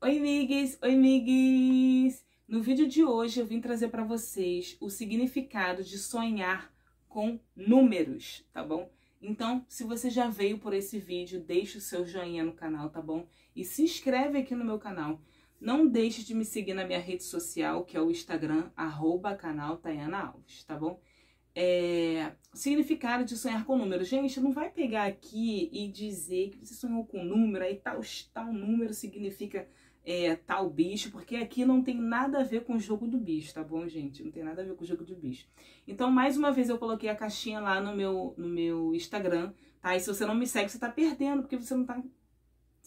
Oi, migues! Oi, migues! No vídeo de hoje eu vim trazer para vocês o significado de sonhar com números, tá bom? Então, se você já veio por esse vídeo, deixa o seu joinha no canal, tá bom? E se inscreve aqui no meu canal. Não deixe de me seguir na minha rede social, que é o Instagram, arroba canal Tayana Alves, tá bom? É, significado de sonhar com número. Gente, não vai pegar aqui e dizer que você sonhou com número, aí tal, tal número significa é, tal bicho, porque aqui não tem nada a ver com o jogo do bicho, tá bom, gente? Não tem nada a ver com o jogo do bicho. Então, mais uma vez, eu coloquei a caixinha lá no meu, no meu Instagram, tá? E se você não me segue, você tá perdendo, porque você não tá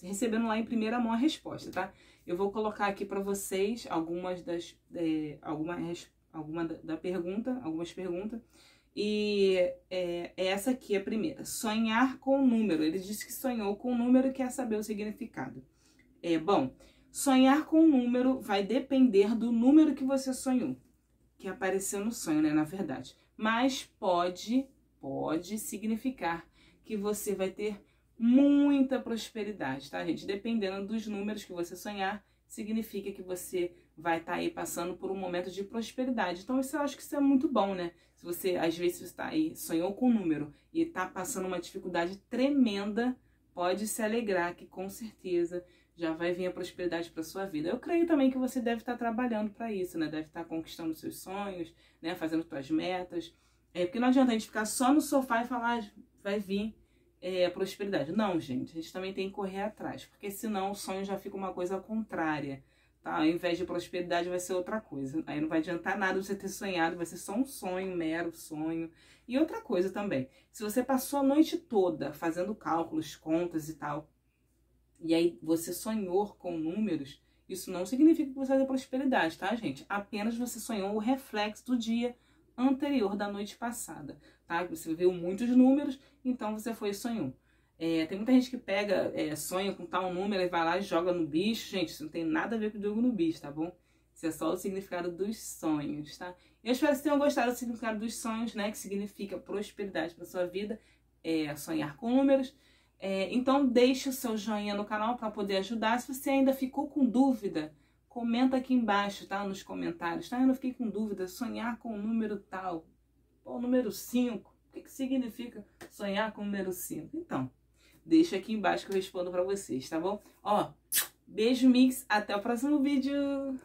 recebendo lá em primeira mão a resposta, tá? Eu vou colocar aqui para vocês algumas das... É, respostas alguma da, pergunta, algumas perguntas. E é, essa aqui é a primeira. Sonhar com o número. Ele disse que sonhou com o número e quer saber o significado. É bom. Sonhar com o número vai depender do número que você sonhou, que apareceu no sonho, né, na verdade. Mas pode, pode significar que você vai ter muita prosperidade, tá, gente? Dependendo dos números que você sonhar, significa que você vai estar tá aí passando por um momento de prosperidade. Então, isso eu acho que isso é muito bom, né? Se você, às vezes, está aí, sonhou com um número e está passando uma dificuldade tremenda, pode se alegrar que com certeza já vai vir a prosperidade para sua vida. Eu creio também que você deve estar tá trabalhando para isso, né? Deve estar tá conquistando seus sonhos, né? Fazendo suas metas. É porque não adianta a gente ficar só no sofá e falar, ah, vai vir é, prosperidade. Não, gente, a gente também tem que correr atrás, porque senão o sonho já fica uma coisa contrária, tá? Ao invés de prosperidade vai ser outra coisa. Aí não vai adiantar nada você ter sonhado, vai ser só um sonho, um mero sonho. E outra coisa também, se você passou a noite toda fazendo cálculos, contas e tal, e aí você sonhou com números, isso não significa que você vai ter prosperidade, tá, gente? Apenas você sonhou o reflexo do dia anterior da noite passada, tá? Você viu muitos números, então você foi e sonhou. É, tem muita gente que pega, é, sonha com tal número e vai lá e joga no bicho. Gente, isso não tem nada a ver com o jogo no bicho, tá bom? Isso é só o significado dos sonhos, tá? Eu espero que vocês tenham gostado do significado dos sonhos, né? Que significa prosperidade para sua vida, é, sonhar com números. É, então, deixe o seu joinha no canal para poder ajudar. Se você ainda ficou com dúvida, comenta aqui embaixo, tá? Nos comentários, tá? Eu não fiquei com dúvida, sonhar com o número tal. o número 5. O que, que significa sonhar com o número 5? Então, deixa aqui embaixo que eu respondo para vocês, tá bom? Ó, beijo, mix. Até o próximo vídeo.